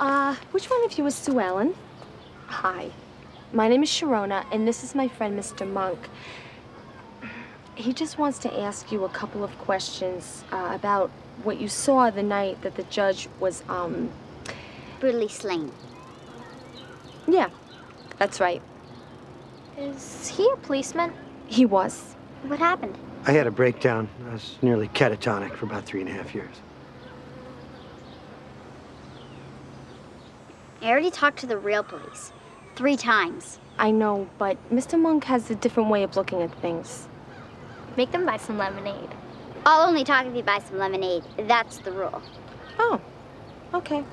Uh, which one of you is Sue Ellen? Hi. My name is Sharona, and this is my friend, Mr. Monk. He just wants to ask you a couple of questions uh, about what you saw the night that the judge was, um, Brutally slain. yeah, that's right. Is he a policeman? He was. What happened? I had a breakdown. I was nearly catatonic for about three and a half years. I already talked to the real police. Three times. I know, but Mr. Monk has a different way of looking at things. Make them buy some lemonade. I'll only talk if you buy some lemonade. That's the rule. Oh, okay.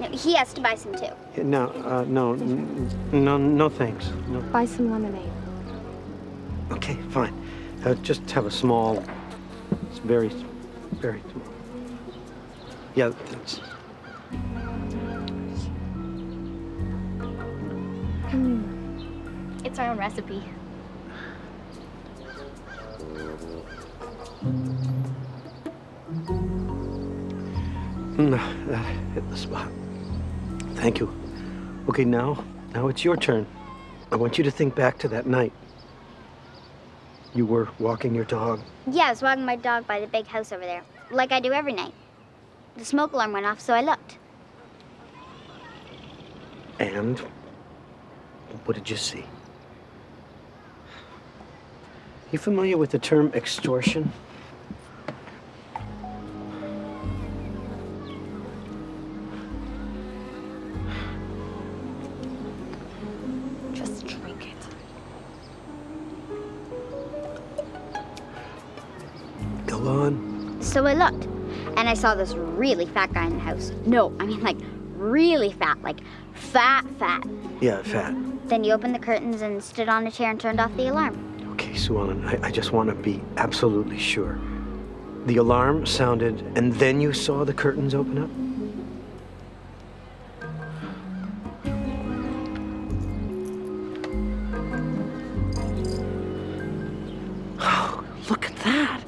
No, he has to buy some too. Yeah, No, uh, no, no, no thanks. No. Buy some lemonade. Okay, fine. Uh, just have a small, it's very, very small. Yeah, that's, It's our own recipe. that uh, hit the spot. Thank you. Okay, now, now it's your turn. I want you to think back to that night. You were walking your dog. Yeah, I was walking my dog by the big house over there, like I do every night. The smoke alarm went off, so I looked. And what did you see? You familiar with the term extortion? Just drink it. Go on. So I looked, and I saw this really fat guy in the house. No, I mean like really fat, like fat, fat. Yeah, fat. Then you opened the curtains and stood on a chair and turned off the alarm. Okay, I, I just want to be absolutely sure. The alarm sounded, and then you saw the curtains open up? Oh, look at that.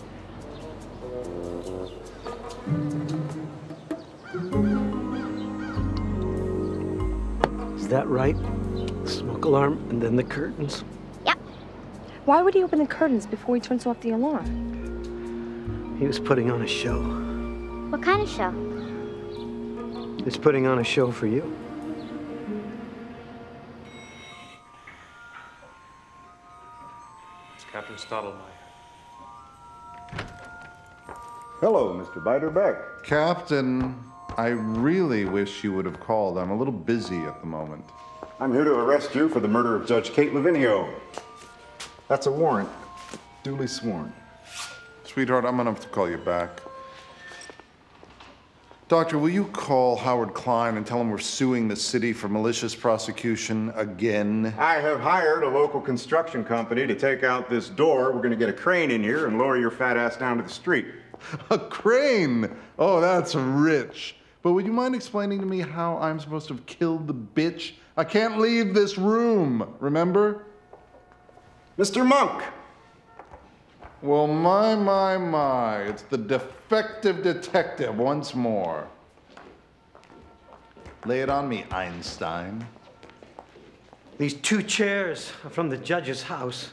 Is that right? Smoke alarm and then the curtains? Yep. Why would he open the curtains before he turns off the alarm? He was putting on a show. What kind of show? It's putting on a show for you. It's Captain Stottlemeyer. Hello, Mr. Biederbeck. Captain, I really wish you would have called. I'm a little busy at the moment. I'm here to arrest you for the murder of Judge Kate Lavinio. That's a warrant, duly sworn. Sweetheart, I'm gonna have to call you back. Doctor, will you call Howard Klein and tell him we're suing the city for malicious prosecution again? I have hired a local construction company to take out this door. We're gonna get a crane in here and lower your fat ass down to the street. A crane! Oh, that's rich. But would you mind explaining to me how I'm supposed to have killed the bitch? I can't leave this room, remember? Mr. Monk! Well, my, my, my. It's the defective detective once more. Lay it on me, Einstein. These two chairs are from the judge's house.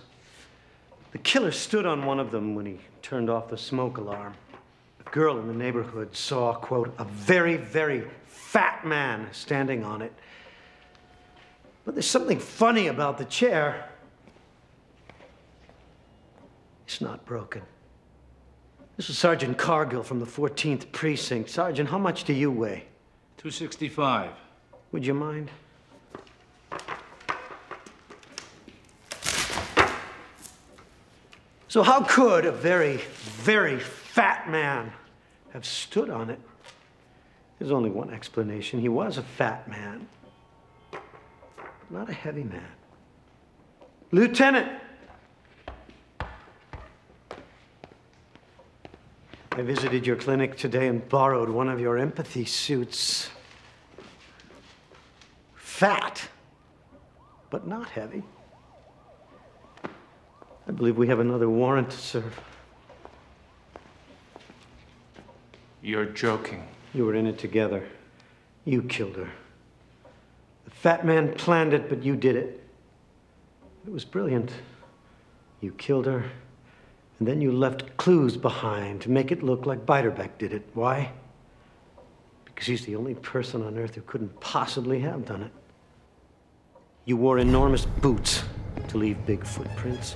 The killer stood on one of them when he turned off the smoke alarm. A girl in the neighborhood saw, quote, a very, very fat man standing on it. But there's something funny about the chair. It's not broken. This is Sergeant Cargill from the 14th Precinct. Sergeant, how much do you weigh? 265. Would you mind? So, how could a very, very fat man have stood on it? There's only one explanation. He was a fat man, but not a heavy man. Lieutenant! I visited your clinic today and borrowed one of your empathy suits. Fat, but not heavy. I believe we have another warrant to serve. You're joking. You were in it together. You killed her. The fat man planned it, but you did it. It was brilliant. You killed her, and then you left clues behind to make it look like Biederbeck did it. Why? Because he's the only person on earth who couldn't possibly have done it. You wore enormous boots to leave big footprints.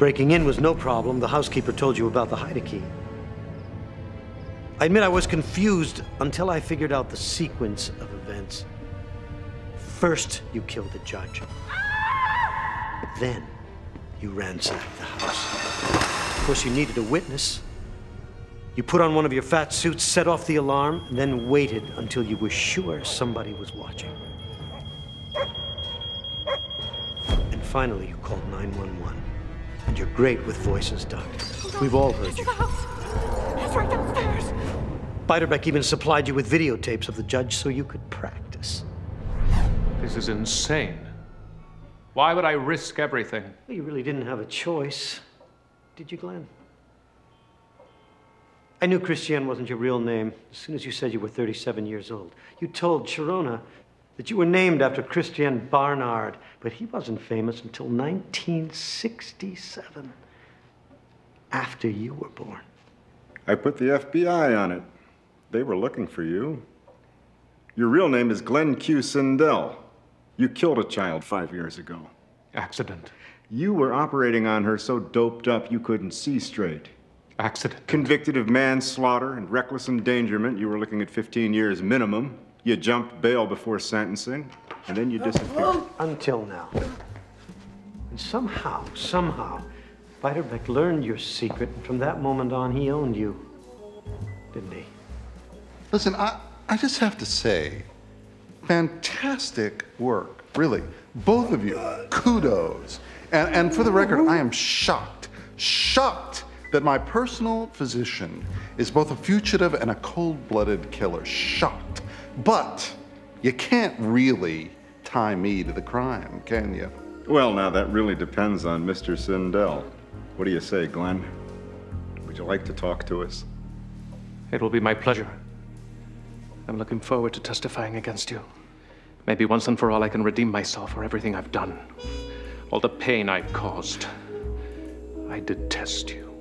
Breaking in was no problem. The housekeeper told you about the hide key. I admit I was confused until I figured out the sequence of events. First, you killed the judge. Then, you ransacked the house. Of course, you needed a witness. You put on one of your fat suits, set off the alarm, and then waited until you were sure somebody was watching. And finally, you called 911. And you're great with voices, Doc. We've all heard you. It's right downstairs. Biederbeck even supplied you with videotapes of the judge so you could practice. This is insane. Why would I risk everything? Well, you really didn't have a choice, did you, Glenn? I knew Christiane wasn't your real name as soon as you said you were 37 years old. You told Sharona that you were named after Christiaan Barnard, but he wasn't famous until 1967, after you were born. I put the FBI on it. They were looking for you. Your real name is Glenn Q. Sindel. You killed a child five years ago. Accident. You were operating on her so doped up you couldn't see straight. Accident. Convicted of manslaughter and reckless endangerment, you were looking at 15 years minimum. You jumped bail before sentencing, and then you disappeared. Until now. And somehow, somehow, Biederbeck learned your secret, and from that moment on, he owned you. Didn't he? Listen, I, I just have to say, fantastic work, really. Both of you, kudos. And, and for the record, I am shocked, shocked that my personal physician is both a fugitive and a cold blooded killer. Shocked. But you can't really tie me to the crime, can you? Well, now that really depends on Mr. Sindel. What do you say, Glenn? Would you like to talk to us? It will be my pleasure. I'm looking forward to testifying against you. Maybe once and for all, I can redeem myself for everything I've done, all the pain I've caused. I detest you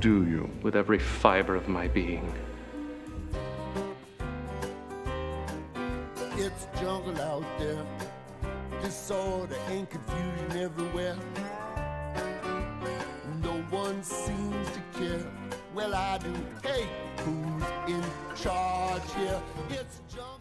Do you? with every fiber of my being. It's jungle out there. Disorder and confusion everywhere. No one seems to care. Well, I do. Hey, who's in charge here? It's jungle out